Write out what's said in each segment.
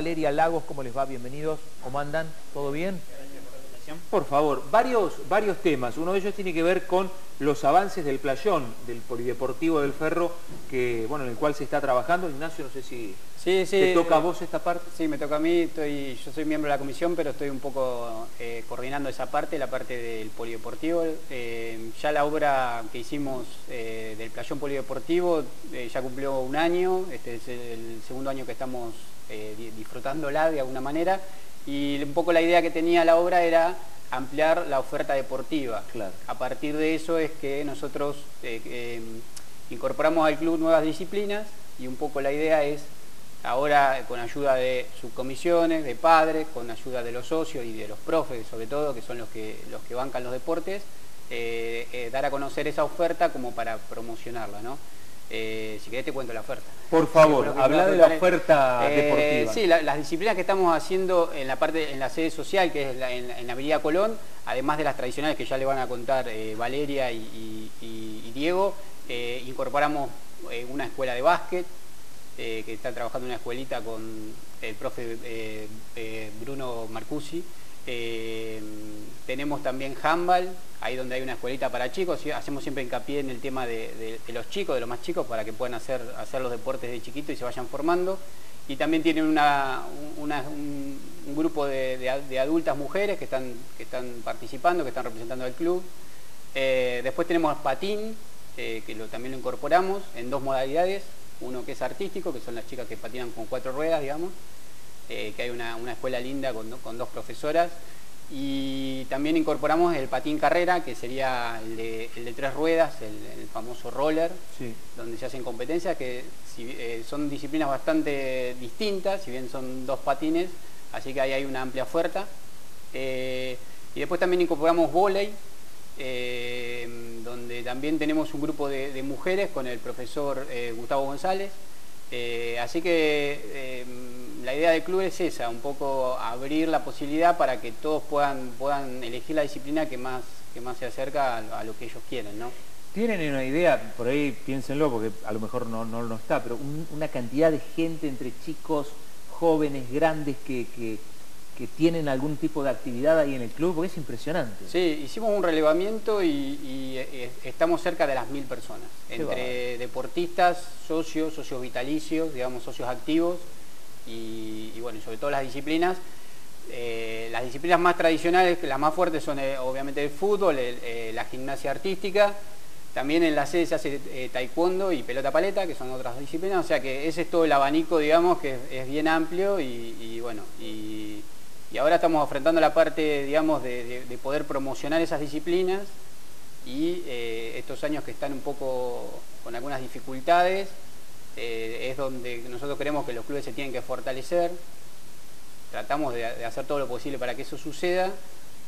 Valeria Lagos, ¿cómo les va? Bienvenidos. ¿Cómo andan? ¿Todo bien? Por favor, varios, varios temas. Uno de ellos tiene que ver con los avances del playón, del Polideportivo del Ferro, que, bueno, en el cual se está trabajando. Ignacio, no sé si sí, sí, te toca a vos esta parte. Sí, me toca a mí. Estoy, yo soy miembro de la comisión, pero estoy un poco eh, coordinando esa parte, la parte del Polideportivo. Eh, ya la obra que hicimos eh, del playón Polideportivo ya cumplió un año. Este es el segundo año que estamos disfrutándola de alguna manera y un poco la idea que tenía la obra era ampliar la oferta deportiva. A partir de eso es que nosotros eh, incorporamos al club nuevas disciplinas y un poco la idea es ahora con ayuda de subcomisiones, de padres, con ayuda de los socios y de los profes sobre todo, que son los que, los que bancan los deportes, eh, dar a conocer esa oferta como para promocionarla. ¿no? Eh, si querés te cuento la oferta. Por favor, habla de la oferta eh, deportiva. Sí, las disciplinas que estamos haciendo en la parte en la sede social, que es en, la Avenida Colón, además de las tradicionales que ya le van a contar eh, Valeria y, Diego, incorporamos una escuela de básquet, que está trabajando en una escuelita con el profe Bruno Marcusi. tenemos también handball, ahí donde hay una escuelita para chicos, hacemos siempre hincapié en el tema de, los chicos, de los más chicos, para que puedan hacer, hacer los deportes de chiquito y se vayan formando. Y también tienen un, grupo de, adultas mujeres que están, que están participando, que están representando al club. Eh, después tenemos patín, eh, que también lo incorporamos en dos modalidades. Uno que es artístico, que son las chicas que patinan con cuatro ruedas, digamos, eh, que hay una, escuela linda con dos profesoras. Y también incorporamos el patín carrera, que sería el de, tres ruedas, el, famoso roller, donde se hacen competencias, que eh, son disciplinas bastante distintas, si bien son dos patines, así que ahí hay una amplia oferta. Eh, y después también incorporamos volei, eh, donde también tenemos un grupo de, mujeres con el profesor Gustavo González. así que la idea del club es esa, un poco abrir la posibilidad para que todos puedan, puedan elegir la disciplina que más, que más se acerca a, lo que ellos quieren, ¿no? ¿Tienen una idea, por ahí piénsenlo, porque a lo mejor no, no, está, pero una cantidad de gente entre chicos, jóvenes, grandes, que, tienen algún tipo de actividad ahí en el club? Porque es impresionante. Sí, hicimos un relevamiento y, eh, estamos cerca de las mil personas, entre deportistas, socios, socios vitalicios, digamos, socios activos, y, bueno, sobre todo las disciplinas. Eh, las disciplinas más tradicionales, las más fuertes son eh, obviamente el fútbol, eh, la gimnasia artística, también en la sede se hace taekwondo y pelota paleta, que son otras disciplinas, o sea que ese es todo el abanico, digamos, que es, bien amplio y, bueno, y, ahora estamos enfrentando la parte, digamos, de, poder promocionar esas disciplinas y estos años que están un poco con algunas dificultades, eh, es donde nosotros creemos que los clubes se tienen que fortalecer, tratamos de, hacer todo lo posible para que eso suceda,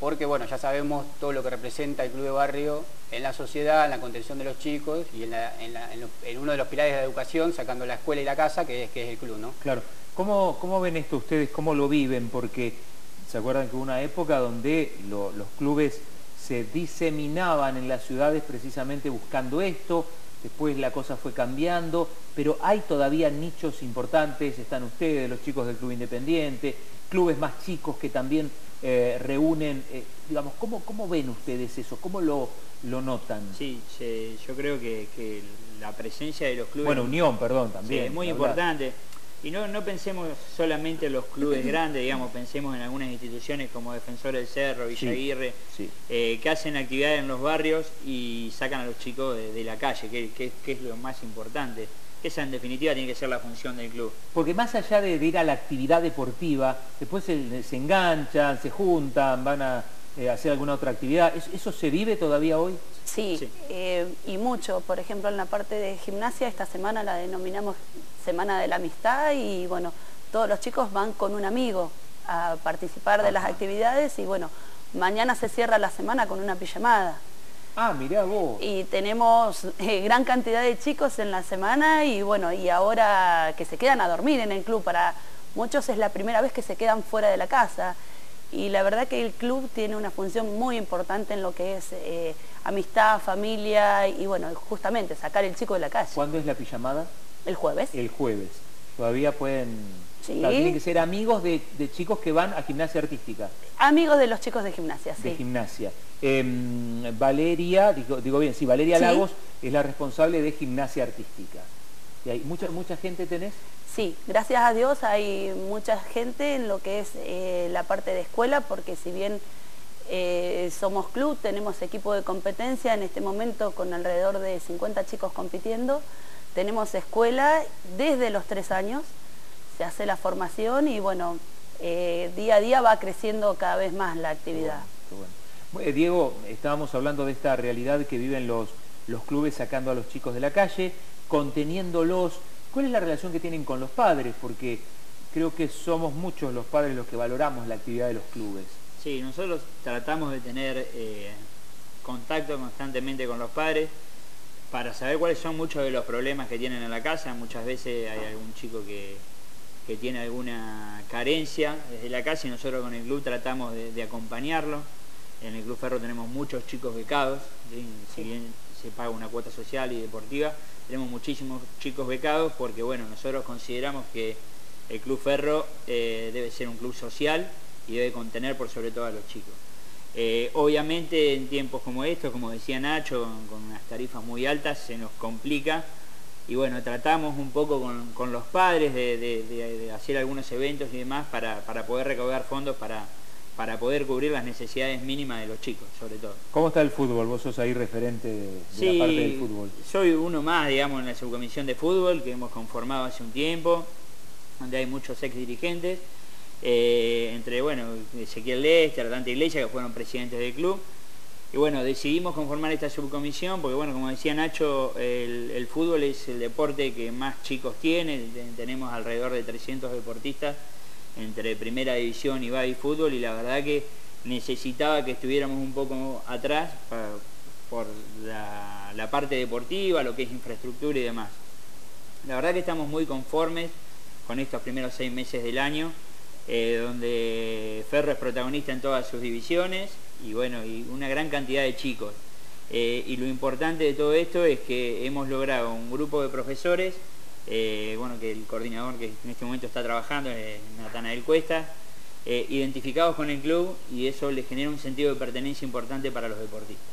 porque bueno, ya sabemos todo lo que representa el club de barrio en la sociedad, en la contención de los chicos y en, uno de los pilares de la educación, sacando la escuela y la casa, que es, que es el club, ¿no? Claro. ¿Cómo, ¿Cómo ven esto ustedes? ¿Cómo lo viven? Porque se acuerdan que hubo una época donde los clubes se diseminaban en las ciudades precisamente buscando esto, después la cosa fue cambiando, pero hay todavía nichos importantes, están ustedes, los chicos del Club Independiente, clubes más chicos que también eh, reúnen, eh, digamos, ¿cómo, ¿cómo ven ustedes eso? ¿Cómo lo, lo notan? Sí, yo creo que, la presencia de los clubes... Bueno, unión, perdón, también. es muy importante. Y no, no pensemos solamente en los clubes grandes, digamos, pensemos en algunas instituciones como Defensor del Cerro, Villaguirre, eh, que hacen actividades en los barrios y sacan a los chicos de, la calle, que, es lo más importante. Esa en definitiva tiene que ser la función del club. Porque más allá de, ir a la actividad deportiva, después se, se enganchan, se juntan, van a eh, hacer alguna otra actividad. ¿Eso se vive todavía hoy? Sí, eh, y mucho. Por ejemplo, en la parte de gimnasia, esta semana la denominamos Semana de la Amistad y bueno, todos los chicos van con un amigo a participar de las actividades y bueno, mañana se cierra la semana con una pijamada. Ah, mirá vos. Y tenemos eh, gran cantidad de chicos en la semana y bueno, y ahora que se quedan a dormir en el club, para muchos es la primera vez que se quedan fuera de la casa y la verdad que el club tiene una función muy importante en lo que es eh, amistad, familia y bueno, justamente sacar el chico de la calle. ¿Cuándo es la pijamada? El jueves. El jueves. Todavía pueden tienen que ser amigos de, chicos que van a gimnasia artística. Amigos de los chicos de gimnasia, sí. De gimnasia. Em, Valeria, digo, bien, sí, Valeria Lagos es la responsable de gimnasia artística. ¿Y hay mucha, mucha gente tenés? Sí, gracias a Dios hay mucha gente en lo que es eh, la parte de escuela, porque si bien eh, somos club, tenemos equipo de competencia en este momento con alrededor de 50 chicos compitiendo, tenemos escuela desde los tres años, se hace la formación y bueno, eh, día a día va creciendo cada vez más la actividad. Diego, estábamos hablando de esta realidad que viven los, los clubes sacando a los chicos de la calle, conteniéndolos. ¿Cuál es la relación que tienen con los padres? Porque creo que somos muchos los padres los que valoramos la actividad de los clubes. Sí, nosotros tratamos de tener eh, contacto constantemente con los padres para saber cuáles son muchos de los problemas que tienen en la casa. Muchas veces hay algún chico que, tiene alguna carencia desde la casa y nosotros con el club tratamos de, acompañarlo. En el Club Ferro tenemos muchos chicos becados, si bien se paga una cuota social y deportiva, tenemos muchísimos chicos becados porque bueno, nosotros consideramos que el Club Ferro eh, debe ser un club social y debe contener por sobre todo a los chicos. Eh, obviamente en tiempos como estos, como decía Nacho, con, unas tarifas muy altas se nos complica y bueno, tratamos un poco con, los padres de, hacer algunos eventos y demás para, poder recaudar fondos para, para poder cubrir las necesidades mínimas de los chicos, sobre todo. ¿Cómo está el fútbol? Vos sos ahí referente de, la parte del fútbol. soy uno más, digamos, en la subcomisión de fútbol que hemos conformado hace un tiempo, donde hay muchos ex dirigentes. Eh, entre, bueno, Ezequiel Lester, Dante Iglesia, que fueron presidentes del club. Y bueno, decidimos conformar esta subcomisión porque, bueno, como decía Nacho, el, fútbol es el deporte que más chicos tiene, tenemos alrededor de 300 deportistas entre primera división y baby fútbol y la verdad que necesitaba que estuviéramos un poco atrás por la, parte deportiva, lo que es infraestructura y demás. La verdad que estamos muy conformes con estos primeros seis meses del año. Eh, donde Ferro es protagonista en todas sus divisiones y bueno, y una gran cantidad de chicos. Eh, y lo importante de todo esto es que hemos logrado un grupo de profesores, eh, bueno, que el coordinador que en este momento está trabajando es Natanael Cuesta, identificados con el club y eso les genera un sentido de pertenencia importante para los deportistas.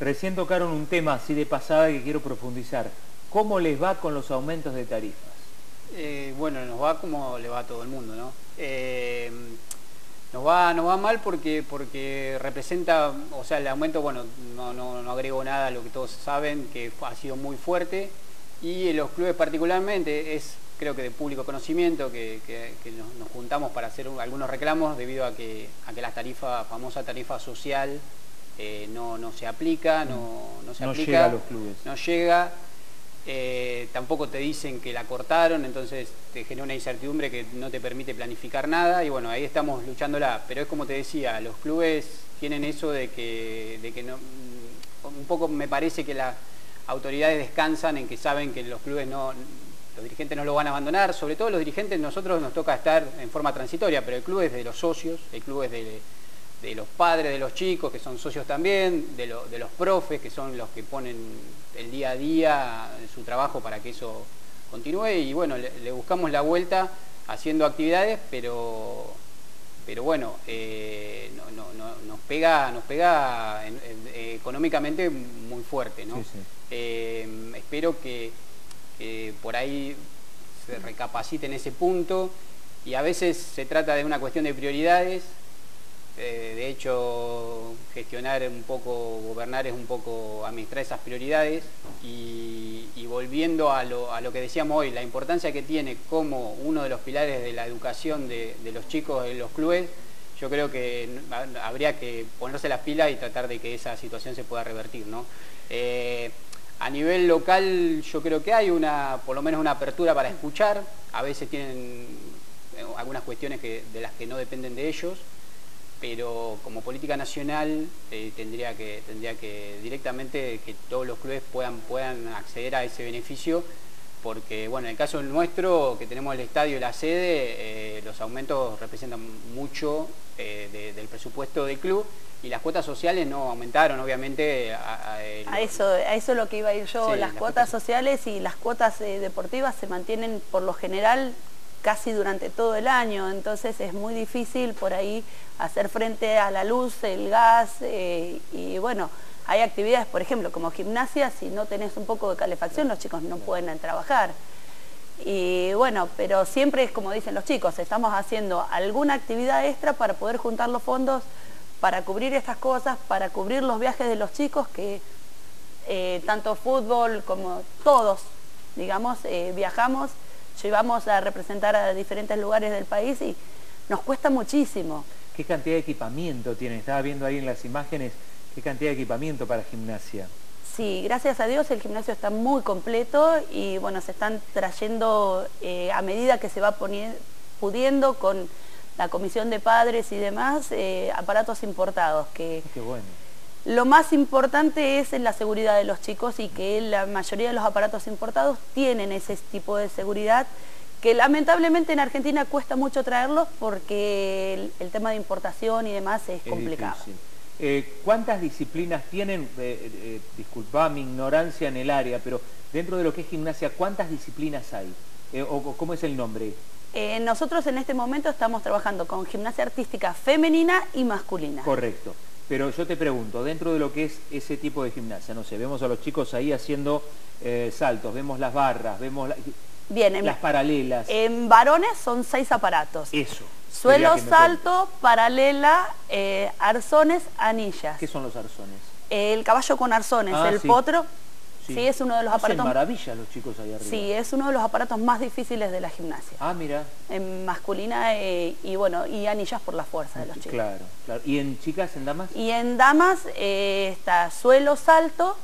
Recién tocaron un tema así de pasada que quiero profundizar. ¿Cómo les va con los aumentos de tarifas? bueno, nos va como le va a todo el mundo, ¿no? Eh, nos va, va mal porque, porque representa, o sea, el aumento, bueno, no, no, agrego nada a lo que todos saben, que ha sido muy fuerte, y en los clubes particularmente es, creo que de público conocimiento, que, nos, juntamos para hacer algunos reclamos debido a que, a que la tarifa, famosa tarifa social, eh, no, se aplica, no, se aplica, llega a los clubes. No llega, eh, tampoco te dicen que la cortaron, entonces te genera una incertidumbre que no te permite planificar nada y bueno, ahí estamos luchándola, pero es como te decía, los clubes tienen eso de que, de que no, un poco me parece que las autoridades descansan en que saben que los clubes no, los dirigentes no lo van a abandonar, sobre todo los dirigentes nosotros nos toca estar en forma transitoria, pero el club es de los socios, el club es de de los padres de los chicos, que son socios también, de, los profes, que son los que ponen el día a día en su trabajo para que eso continúe. Y bueno, le, buscamos la vuelta haciendo actividades, pero, pero bueno, eh, nos pega, nos pega económicamente muy fuerte. ¿no? Eh, espero que por ahí se recapacite en ese punto y a veces se trata de una cuestión de prioridades eh, de hecho, gestionar un poco, gobernar es un poco administrar esas prioridades y, volviendo a lo, que decíamos hoy, la importancia que tiene como uno de los pilares de la educación de, los chicos en los clubes, yo creo que habría que ponerse las pilas y tratar de que esa situación se pueda revertir. Eh, a nivel local yo creo que hay una, por lo menos una apertura para escuchar, a veces tienen eh, algunas cuestiones de las que no dependen de ellos, pero como política nacional eh, tendría, que, tendría que directamente que todos los clubes puedan, puedan acceder a ese beneficio porque bueno, en el caso nuestro, que tenemos el estadio y la sede, eh, los aumentos representan mucho eh, del presupuesto del club y las cuotas sociales no aumentaron, obviamente. A, eso, a eso es lo que iba a ir yo, las, cuotas, sociales y las cuotas deportivas se mantienen por lo general casi durante todo el año, entonces es muy difícil por ahí hacer frente a la luz, el gas eh, y bueno, hay actividades, por ejemplo, como gimnasia, si no tenés un poco de calefacción los chicos no pueden trabajar. Y bueno, pero siempre es como dicen los chicos, estamos haciendo alguna actividad extra para poder juntar los fondos para cubrir estas cosas, para cubrir los viajes de los chicos que eh, tanto fútbol como todos, digamos, eh, viajamos, llevamos a representar a diferentes lugares del país y nos cuesta muchísimo. ¿Qué cantidad de equipamiento tiene? Estaba viendo ahí en las imágenes, ¿qué cantidad de equipamiento para gimnasia? Sí, gracias a Dios el gimnasio está muy completo y bueno, se están trayendo eh, a medida que se va pudiendo con la comisión de padres y demás, eh, aparatos importados. Que Qué bueno. Lo más importante es en la seguridad de los chicos y que la mayoría de los aparatos importados tienen ese tipo de seguridad que lamentablemente en Argentina cuesta mucho traerlos porque el, tema de importación y demás es, complicado. Eh, ¿Cuántas disciplinas tienen, eh, eh, disculpa mi ignorancia en el área, pero dentro de lo que es gimnasia, ¿cuántas disciplinas hay? o, cómo es el nombre? nosotros en este momento estamos trabajando con gimnasia artística femenina y masculina. Correcto. Pero yo te pregunto, dentro de lo que es ese tipo de gimnasia, no sé, vemos a los chicos ahí haciendo saltos, vemos las barras, vemos las paralelas. En varones son seis aparatos. Eso. Suelo, salto, paralela, eh, arzones, anillas. ¿Qué son los arzones? El caballo con arzones, ah, el potro. Sí. es uno de los aparatos... maravilla los chicos ahí arriba. Sí, es uno de los aparatos más difíciles de la gimnasia. Ah, mira. En masculina eh, y bueno, y anillas por la fuerza de los chicos. Claro, claro. ¿Y en chicas, en damas? Y en damas eh, está suelo, salto,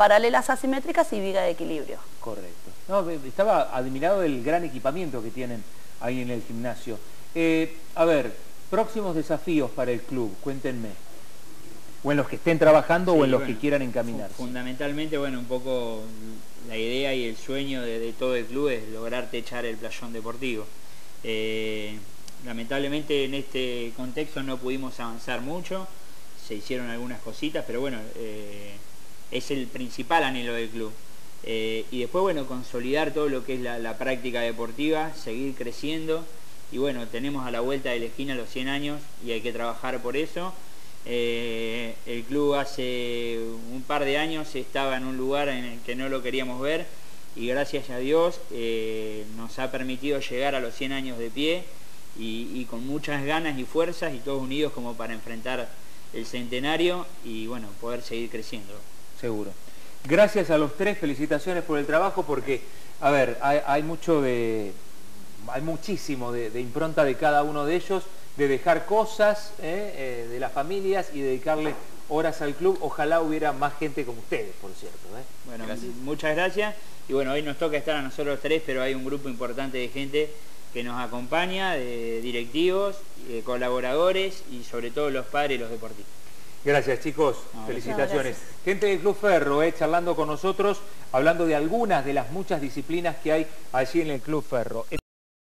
paralelas asimétricas y viga de equilibrio. Correcto. No, estaba admirado del gran equipamiento que tienen ahí en el gimnasio. Eh, a ver, próximos desafíos para el club, cuéntenme. O en los que estén trabajando o en los que quieran encaminarse. Fundamentalmente, bueno, un poco la idea y el sueño de, todo el club es lograr techar el playón deportivo. Eh, lamentablemente en este contexto no pudimos avanzar mucho, se hicieron algunas cositas, pero bueno, eh, es el principal anhelo del club. y después, bueno, consolidar todo lo que es la práctica deportiva, seguir creciendo y bueno, tenemos a la vuelta de la esquina los 100 años y hay que trabajar por eso. Eh, el club hace un par de años estaba en un lugar en el que no lo queríamos ver y gracias a Dios eh, nos ha permitido llegar a los 100 años de pie y, con muchas ganas y fuerzas y todos unidos como para enfrentar el centenario y bueno, poder seguir creciendo. Seguro. Gracias a los tres, felicitaciones por el trabajo porque, a ver, hay mucho de hay muchísimo de, impronta de cada uno de ellos, de dejar cosas eh, eh, de las familias y dedicarle horas al club. Ojalá hubiera más gente como ustedes, por cierto. ¿eh? Bueno, muchas gracias. Y bueno, hoy nos toca estar a nosotros tres, pero hay un grupo importante de gente que nos acompaña, de directivos, de colaboradores y sobre todo los padres y los deportistas. Gracias chicos, felicitaciones. Gente del Club Ferro, eh, charlando con nosotros, hablando de algunas de las muchas disciplinas que hay allí en el Club Ferro.